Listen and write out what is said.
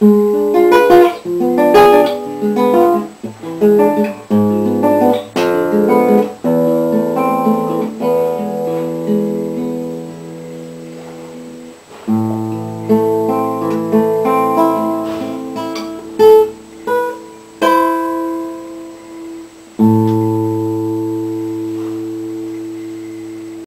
Mm.